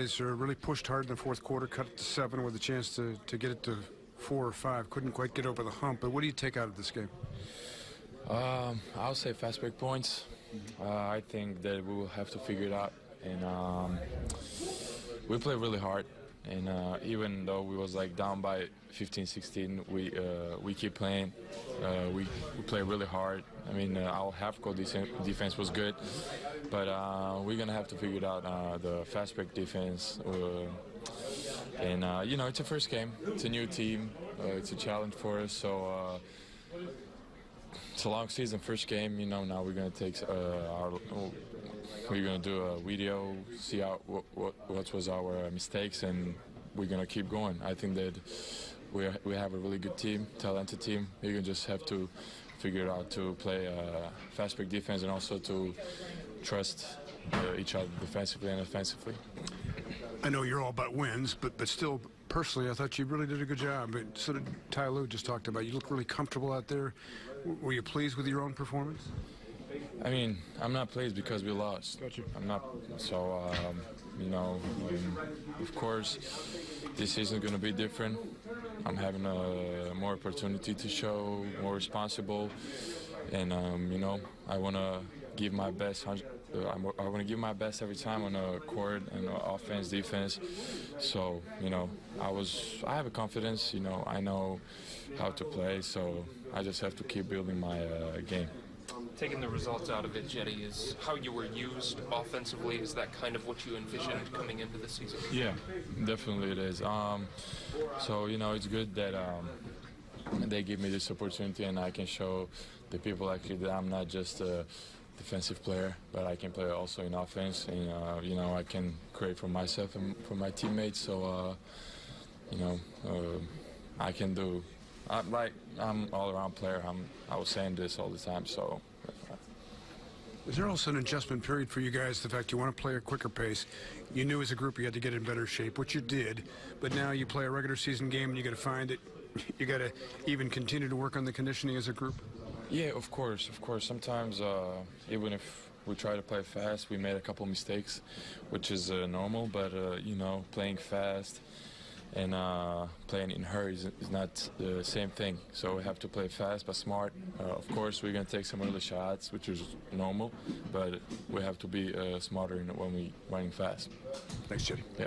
guys uh, really pushed hard in the fourth quarter, cut it to seven with a chance to, to get it to four or five. Couldn't quite get over the hump. But what do you take out of this game? Um, I'll say fast break points. Uh, I think that we will have to figure it out. And um, we play really hard. And uh, even though we was like down by 15, 16, we uh, we keep playing. Uh, we, we play really hard. I mean, uh, our half court defense was good, but uh, we're gonna have to figure it out. Uh, the fast break defense, and you know, it's a first game. It's a new team. it's a challenge for us. So it's a long season, first game. You know, now we're gonna take our we're gonna do a video, see how what what, what was our mistakes, and we're gonna keep going. I think that we we have a really good team, talented team. We're gonna just have to figure out to play uh, fast break defense and also to trust uh, each other defensively and offensively. I know you're all about wins, but but still, personally, I thought you really did a good job. But so did Ty Lue just talked about. You look really comfortable out there. Were you pleased with your own performance? I mean, I'm not pleased because we lost. Gotcha. I'm not. So, um, you know, um, of course, this season is going to be different. I'm having a more opportunity to show, more responsible, and um, you know, I want to give my best. Uh, I want to give my best every time on the court and offense, defense. So, you know, I was. I have a confidence. You know, I know how to play. So I just have to keep building my uh, game taking the results out of it, Cedi, is how you were used offensively. Is that kind of what you envisioned coming into the season? Yeah, definitely it is. Um, so, you know, it's good that um, they give me this opportunity and I can show the people actually that I'm not just a defensive player, but I can play also in offense. And, uh, you know, I can create for myself and for my teammates. So, uh, you know, uh, I can do I'm like I'm all around player. I'm I was saying this all the time. So. Is there also an adjustment period for you guys? The fact you want to play a quicker pace. You knew as a group you had to get in better shape, which you did. But now you play a regular season game and you got to find it. You got to even continue to work on the conditioning as a group. Yeah, of course, of course. Sometimes uh, even if we try to play fast, we made a couple mistakes, which is uh, normal. But uh, you know, playing fast and uh, playing in hurry is, is, not the same thing. So we have to play fast but smart. Uh, of course, we're going to take some early shots, which is normal, but we have to be uh, smarter when we running fast. Thanks, Cedi. Yeah.